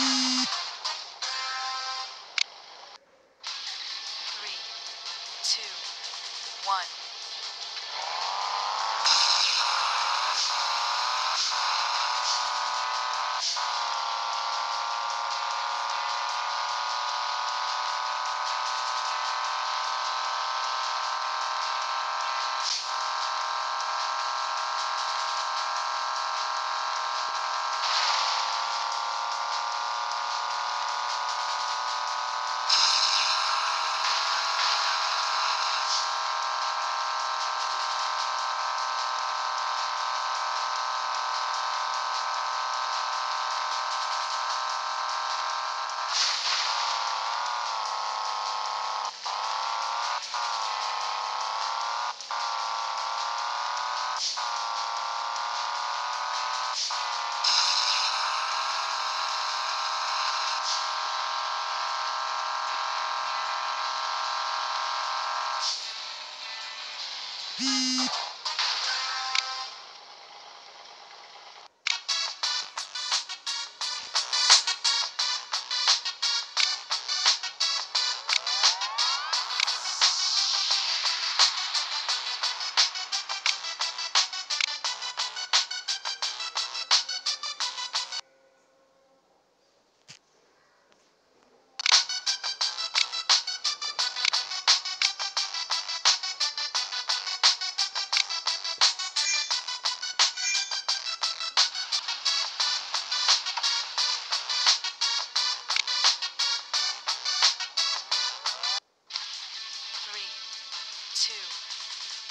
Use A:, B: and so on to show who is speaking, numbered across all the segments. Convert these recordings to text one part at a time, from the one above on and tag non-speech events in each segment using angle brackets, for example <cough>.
A: <gasps> Hmm. <laughs>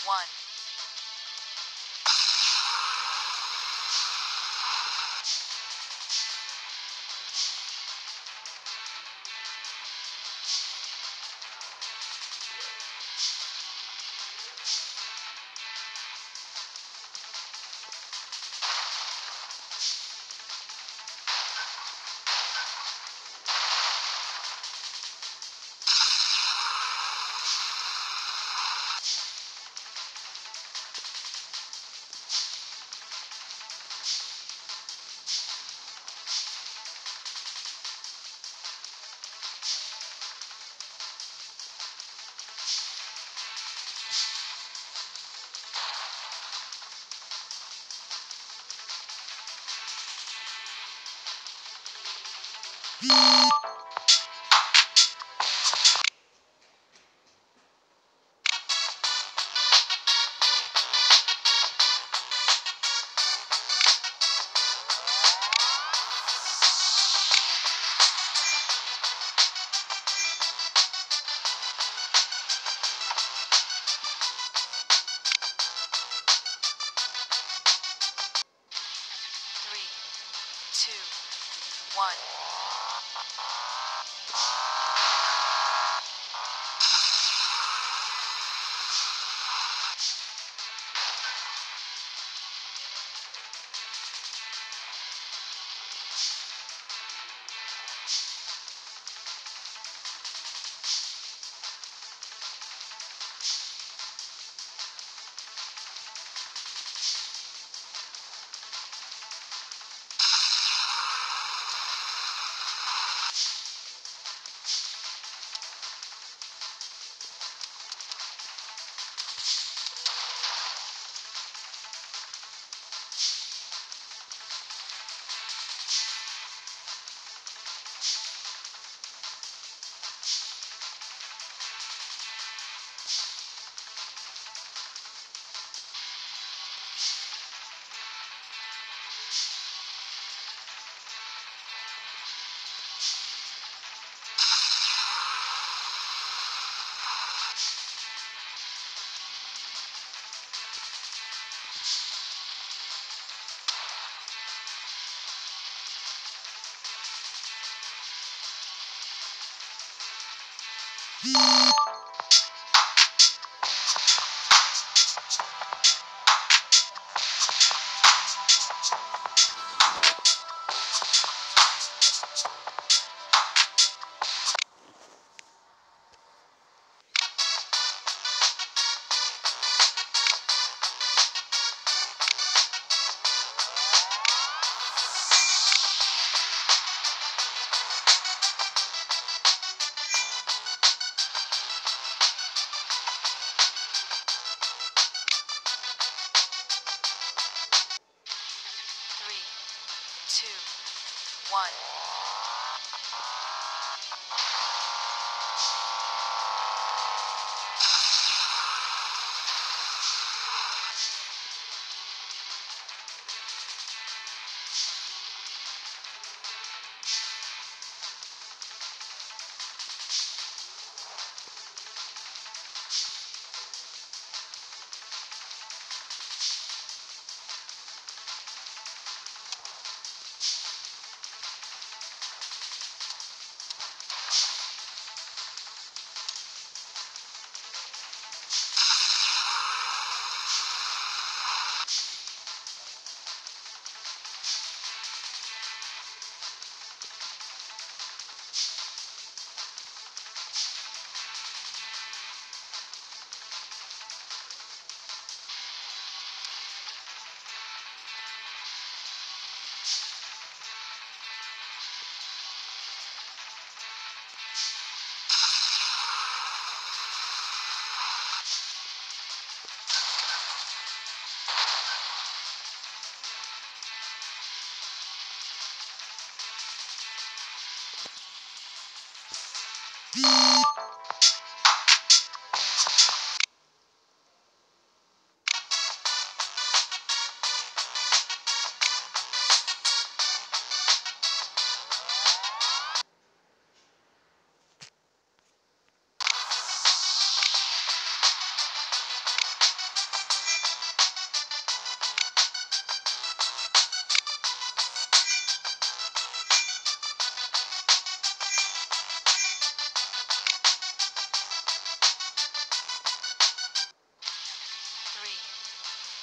A: one. One. Two, one. Three,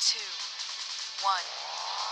A: two, one.